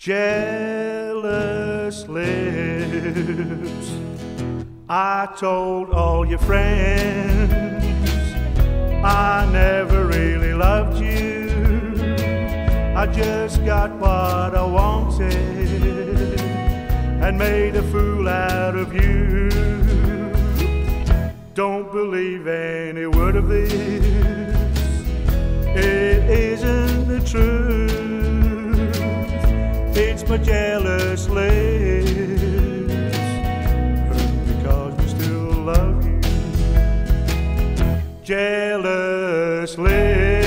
Jealous lips. I told all your friends I never really loved you. I just got what I wanted and made a fool out of you. Don't believe any word of this. It isn't the truth. My jealous lips. Because we still love you. Jealous lips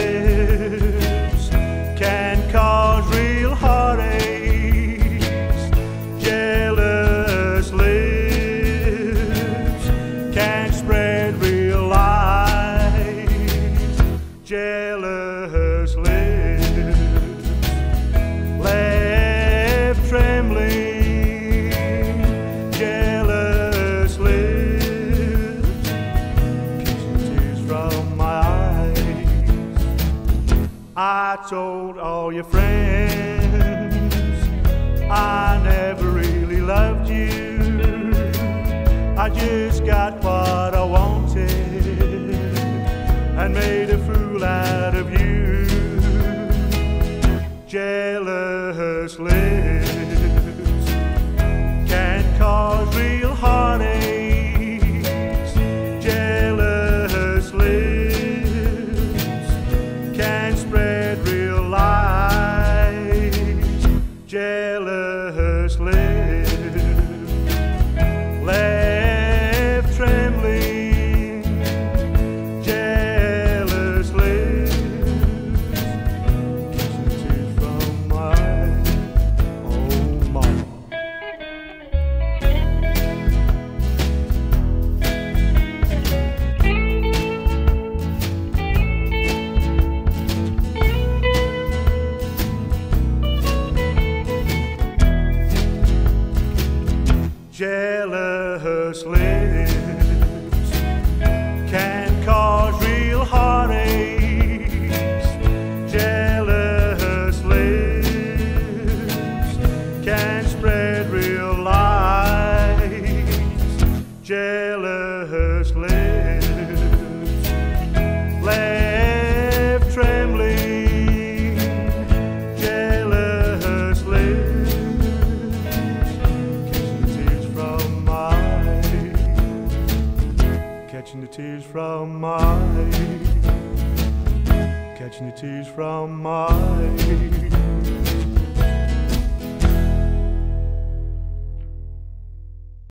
I told all your friends I never really loved you. I just got what I wanted and made a fool out of you. Jealous lips jealous lips can cause real heartaches. Jealous lips can spread real lies. Jealous lips catching the tears from my catching the tears from my